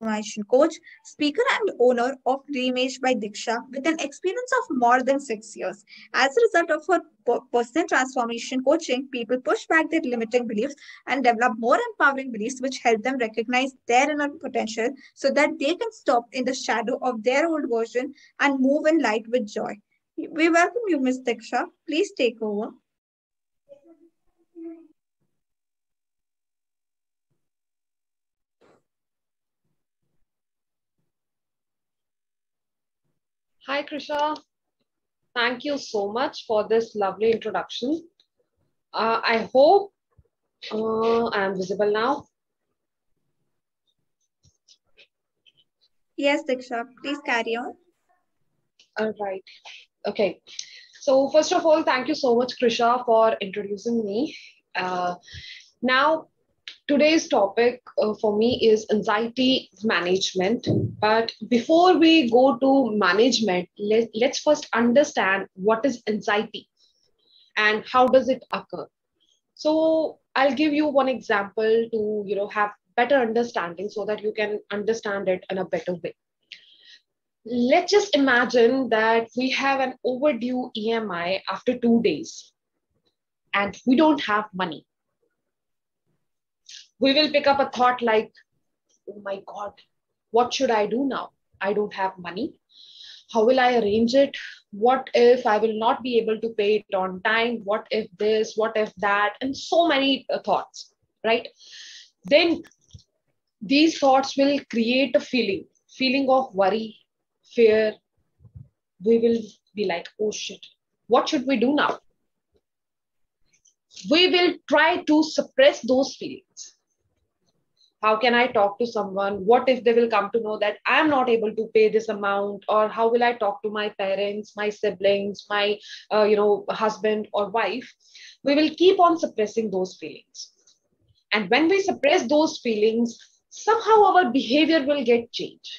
transformation coach, speaker, and owner of Reimage by Diksha with an experience of more than six years. As a result of her personal transformation coaching, people push back their limiting beliefs and develop more empowering beliefs which help them recognize their inner potential so that they can stop in the shadow of their old version and move in light with joy. We welcome you, Ms. Diksha. Please take over. Hi, Krisha. Thank you so much for this lovely introduction. Uh, I hope uh, I am visible now. Yes, Diksha, please carry on. All right. Okay. So first of all, thank you so much, Krisha, for introducing me. Uh, now, today's topic uh, for me is anxiety management. But before we go to management, let, let's first understand what is anxiety and how does it occur. So I'll give you one example to you know have better understanding so that you can understand it in a better way. Let's just imagine that we have an overdue EMI after two days and we don't have money we will pick up a thought like, oh my God, what should I do now? I don't have money. How will I arrange it? What if I will not be able to pay it on time? What if this? What if that? And so many uh, thoughts, right? Then these thoughts will create a feeling, feeling of worry, fear. We will be like, oh shit, what should we do now? We will try to suppress those feelings how can i talk to someone? What if they will come to know that i am not able to pay this amount? Or how will i talk to my parents my siblings my uh, you know husband or wife? We will keep on suppressing those feelings. And when we suppress those feelings somehow our behavior will get changed.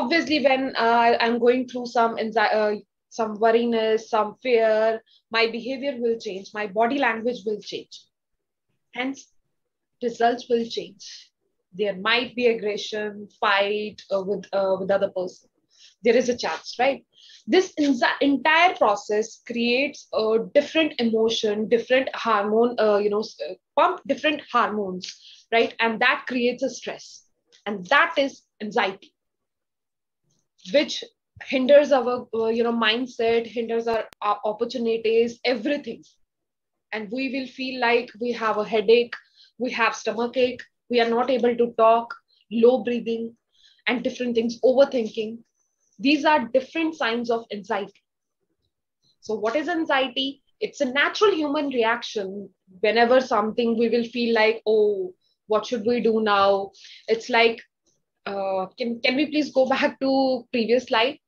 Obviously when uh, i'm going through some anxiety uh, some worriness some fear my behavior will change. My body language will change. Hence results will change there might be aggression, fight uh, with uh, with other person. There is a chance, right? This entire process creates a different emotion, different hormone, uh, you know, uh, pump different hormones, right? And that creates a stress, and that is anxiety, which hinders our uh, you know mindset, hinders our, our opportunities, everything, and we will feel like we have a headache, we have stomach ache we are not able to talk, low breathing, and different things, overthinking. These are different signs of anxiety. So, what is anxiety? It's a natural human reaction whenever something we will feel like, oh, what should we do now? It's like, uh, can, can we please go back to previous slide?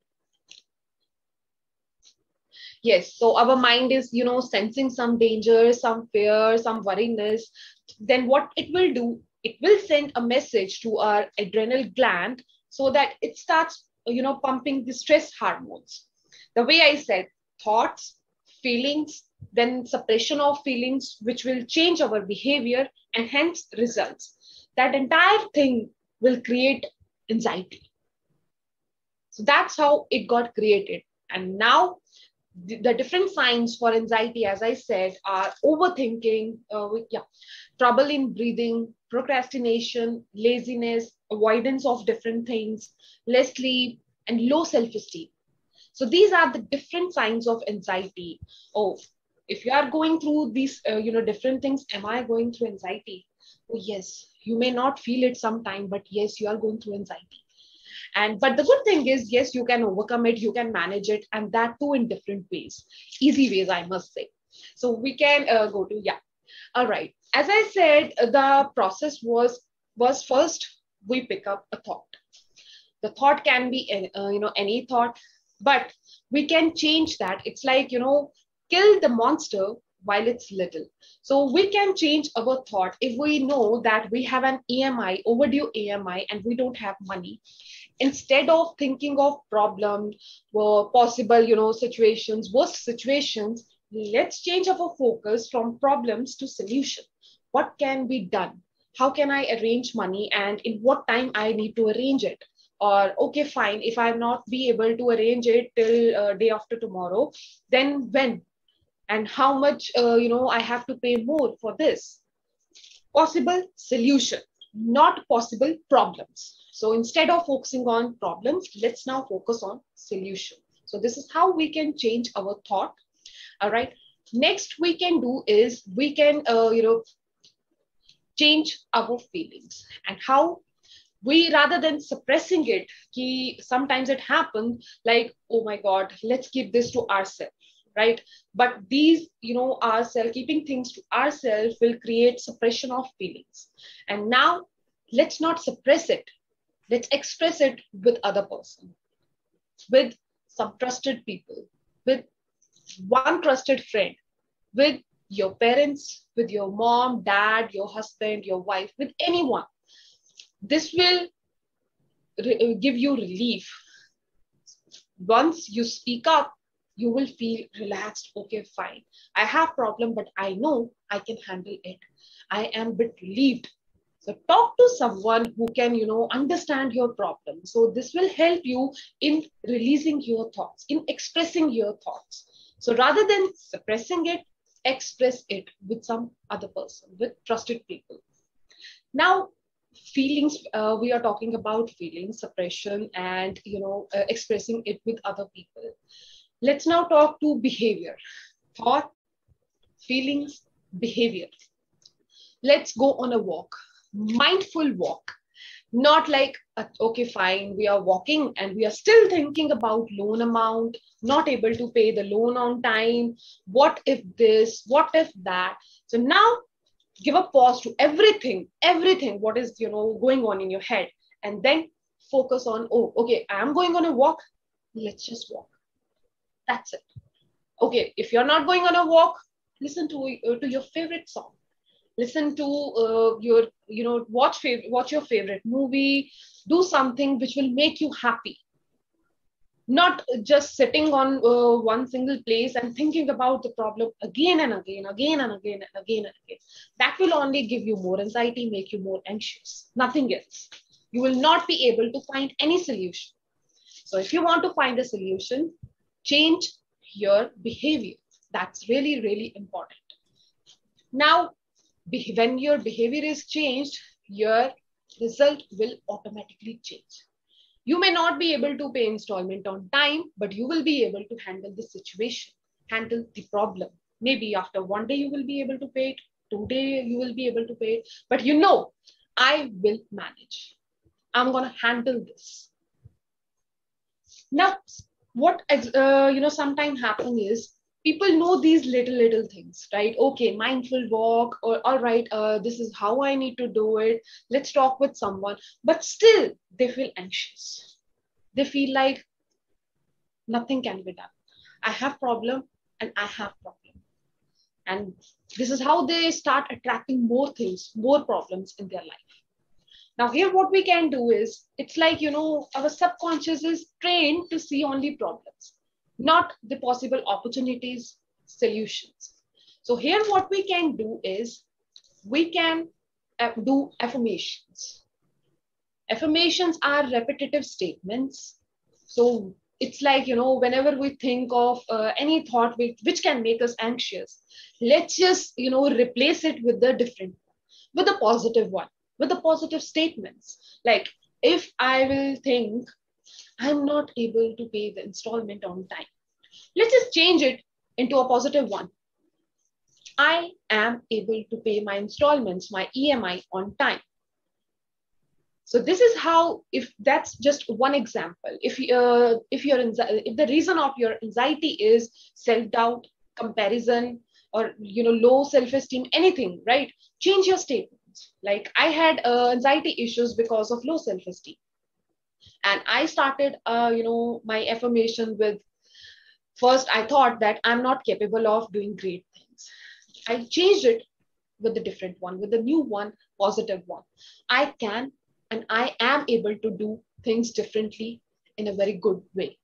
yes so our mind is you know sensing some danger some fear some worriness then what it will do it will send a message to our adrenal gland so that it starts you know pumping the stress hormones. The way i said thoughts feelings then suppression of feelings which will change our behavior and hence results. That entire thing will create anxiety. So that's how it got created. And now the, different signs for anxiety as i said are overthinking uh, yeah trouble in breathing procrastination, laziness, avoidance of different things, less sleep, and low self esteem. So these are the different signs of anxiety. Oh, if you are going through these, uh, you know, different things, am I going through anxiety? Oh, yes. You may not feel it sometime, but yes, you are going through anxiety. And but the good thing is, yes, you can overcome it, you can manage it, and that too in different ways, easy ways, I must say. So we can uh, go to yeah. All right as I said, the process was was first we pick up a thought. The thought can be uh, you know any thought, but we can change that. It's like you know kill the monster while it's little. So we can change our thought if we know that we have an EMI, overdue EMI, and we don't have money. Instead of thinking of problem, or possible, you know, situations, worst situations, let's change our focus from problems to solution what can be done how can I arrange money and in what time I need to arrange it? Or, okay, fine, if I'm not be able to arrange it till uh, day after tomorrow, then when? And how much, uh, you know, I have to pay more for this? Possible solution, not possible problems. So instead of focusing on problems, let's now focus on solution. So this is how we can change our thought. All right. Next we can do is we can, uh, you know, change our feelings. And how? We rather than suppressing it ki sometimes it happens like oh my god let's keep this to ourselves right? But these you know ourselves keeping things to ourselves will create suppression of feelings. And now let's not suppress it. Let's express it with other person with some trusted people with one trusted friend with your parents, with your mom, dad, your husband, your wife, with anyone. This will re- give you relief. Once you speak up, you will feel relaxed. Okay, fine. I have problem, but I know I can handle it. I am bit relieved. So talk to someone who can, you know, understand your problem. So this will help you in releasing your thoughts, in expressing your thoughts. So rather than suppressing it, express it with some other person, with trusted people. Now, feelings, uh, we are talking about feelings, suppression, and you know, uh, expressing it with other people. Let's now talk to behavior, thought, feelings, behavior. Let's go on a walk, mindful walk not like uh, okay fine we are walking and we are still thinking about loan amount not able to pay the loan on time. What if this? What if that? So now give a pause to everything everything what is you know going on in your head and then focus on oh okay i'm going on a walk. Let's just walk. That's it. Okay if you're not going on a walk listen to uh, to your favorite song listen to uh, your you know watch fav- watch your favorite movie do something which will make you happy. Not just sitting on uh, one single place and thinking about the problem again and again again and again and again and again. That will only give you more anxiety make you more anxious. Nothing else. You will not be able to find any solution. So if you want to find a solution change your behavior. That's really really important. Now when your behavior is changed, your result will automatically change. You may not be able to pay installment on time, but you will be able to handle the situation, handle the problem. Maybe after one day you will be able to pay it, two day you will be able to pay it, but you know, I will manage. I'm gonna handle this. Now, what uh, you know sometimes happen is people know these little little things right? Okay mindful walk or all right uh, this is how i need to do it. Let's talk with someone. But still they feel anxious. They feel like nothing can be done. I have problem and i have problem. And this is how they start attracting more things more problems in their life. Now here what we can do is it's like you know our subconscious is trained to see only problems not the possible opportunities, solutions. So here what we can do is we can uh, do affirmations. Affirmations are repetitive statements. So it's like, you know, whenever we think of uh, any thought which, which can make us anxious, let's just, you know, replace it with the different, with a positive one, with the positive statements. Like if I will think I'm not able to pay the installment on time. Let's just change it into a positive one. I am able to pay my installments, my EMI on time. So this is how, if that's just one example, if uh, if your if the reason of your anxiety is self doubt, comparison, or you know low self esteem, anything, right? Change your statements. Like I had uh, anxiety issues because of low self esteem and i started uh, you know my affirmation with first i thought that i'm not capable of doing great things. I changed it with a different one with a new one positive one. I can and i am able to do things differently in a very good way.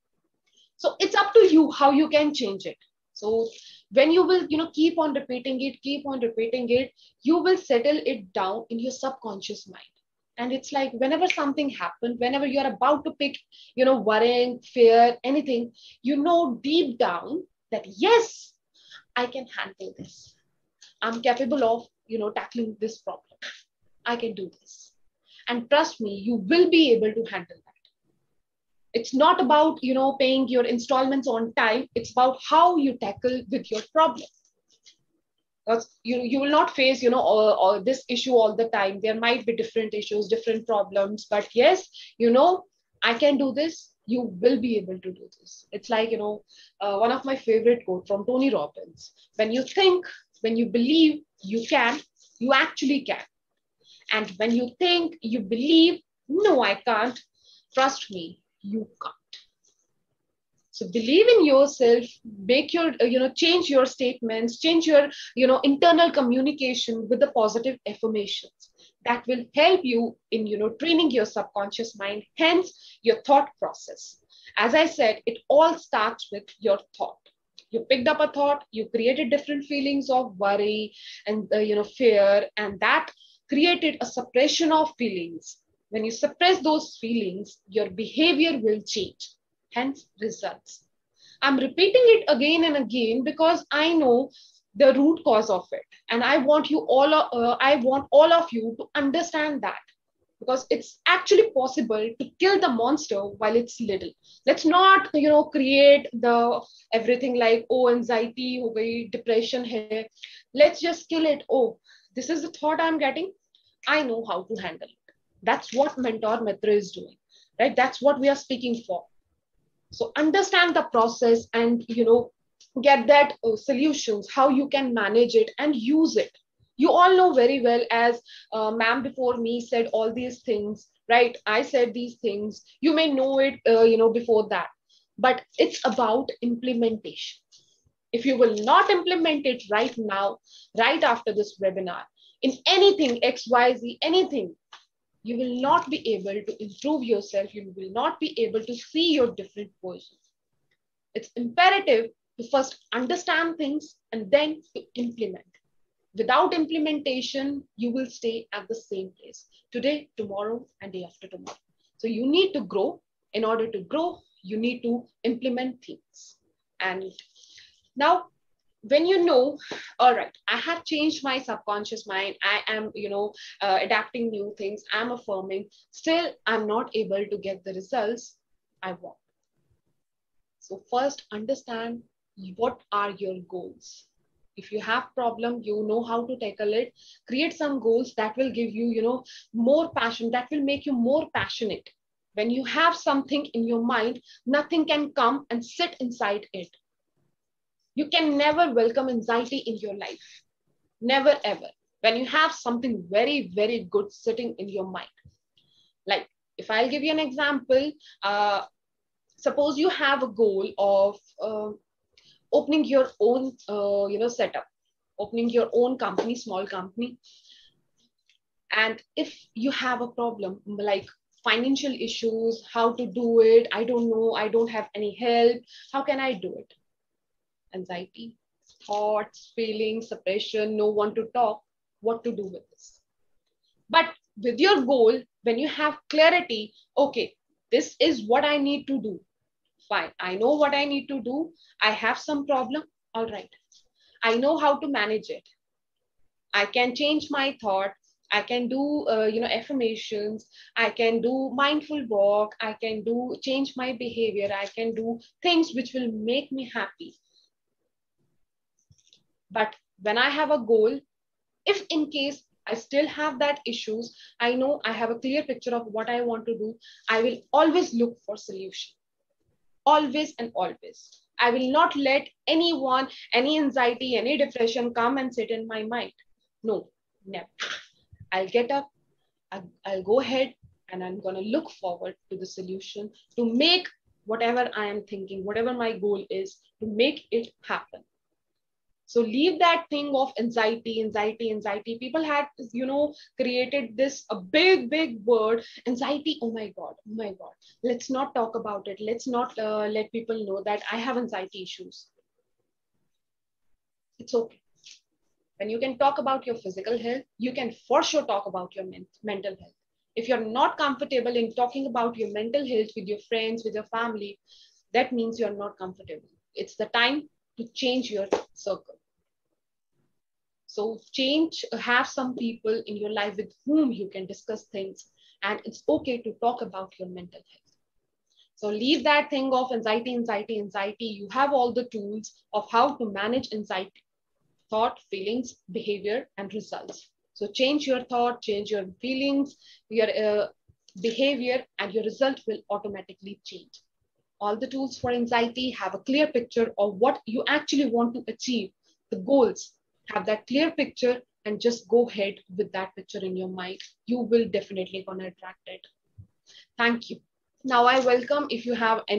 So it's up to you how you can change it. So when you will, you know, keep on repeating it, keep on repeating it, you will settle it down in your subconscious mind. And it's like whenever something happened whenever you're about to pick, you know, worrying, fear, anything, you know deep down that yes, I can handle this. I'm capable of, you know, tackling this problem. I can do this. And trust me, you will be able to handle that it's not about you know paying your installments on time it's about how you tackle with your problem you, you will not face you know all, all this issue all the time. There might be different issues different problems. But yes you know i can do this. You will be able to do this. It's like you know uh, one of my favorite quote from tony robbins. When you think when you believe you can. You actually can. And when you think you believe no i can't. Trust me you can't so believe in yourself make your you know change your statements change your you know internal communication with the positive affirmations. That will help you in you know training your subconscious mind hence your thought process. As i said it all starts with your thought. You picked up a thought you created different feelings of worry and uh, you know fear and that created a suppression of feelings. When you suppress those feelings, your behavior will change, hence results. I'm repeating it again and again because I know the root cause of it. And I want you all, uh, I want all of you to understand that because it's actually possible to kill the monster while it's little. Let's not, you know, create the everything like, oh, anxiety, oh, depression here. Let's just kill it. Oh, this is the thought I'm getting. I know how to handle it. That's what Mentor Mitr is doing, right? That's what we are speaking for. So understand the process and, you know, get that uh, solutions, how you can manage it and use it. You all know very well, as uh, ma'am before me said all these things, right? I said these things. You may know it, uh, you know, before that, but it's about implementation. If you will not implement it right now, right after this webinar, in anything, X, Y, Z, anything, you will not be able to improve yourself. You will not be able to see your different versions. It's imperative to first understand things and then to implement. Without implementation, you will stay at the same place today, tomorrow, and day after tomorrow. So you need to grow. In order to grow, you need to implement things. And now when you know all right i have changed my subconscious mind. I am you know uh, adapting new things. I'm affirming. Still i'm not able to get the results i want. So first understand what are your goals. If you have problem you know how to tackle it. Create some goals that will give you you know more passion that will make you more passionate. When you have something in your mind nothing can come and sit inside it you can never welcome anxiety in your life. Never ever. When you have something very, very good sitting in your mind. Like, if I'll give you an example, uh, suppose you have a goal of uh, opening your own, uh, you know, setup, opening your own company, small company. And if you have a problem like financial issues, how to do it, I don't know, I don't have any help, how can I do it? Anxiety, thoughts, feelings, suppression, no one to talk, what to do with this. But with your goal, when you have clarity, okay, this is what I need to do. Fine, I know what I need to do. I have some problem. All right. I know how to manage it. I can change my thought. I can do, uh, you know, affirmations. I can do mindful walk. I can do change my behavior. I can do things which will make me happy. But when I have a goal, if in case I still have that issues, I know I have a clear picture of what I want to do. I will always look for solution. Always and always. I will not let anyone, any anxiety, any depression come and sit in my mind. No, never. I'll get up, I'll, I'll go ahead, and I'm going to look forward to the solution to make whatever I am thinking, whatever my goal is, to make it happen. So leave that thing of anxiety, anxiety, anxiety. People had, you know, created this a big, big word, anxiety. Oh my God, oh my God. Let's not talk about it. Let's not uh, let people know that I have anxiety issues. it's okay. When you can talk about your physical health, you can for sure talk about your men- mental health. If you're not comfortable in talking about your mental health with your friends, with your family, that means you're not comfortable. It's the time to change your circle. So change, have some people in your life with whom you can discuss things. And it's okay to talk about your mental health. So leave that thing of anxiety, anxiety, anxiety. You have all the tools of how to manage anxiety, thought, feelings, behavior, and results. So change your thought, change your feelings, your uh, behavior, and your result will automatically change. All the tools for anxiety have a clear picture of what you actually want to achieve, the goals, have that clear picture, and just go ahead with that picture in your mind. You will definitely gonna attract it. Thank you. Now I welcome if you have any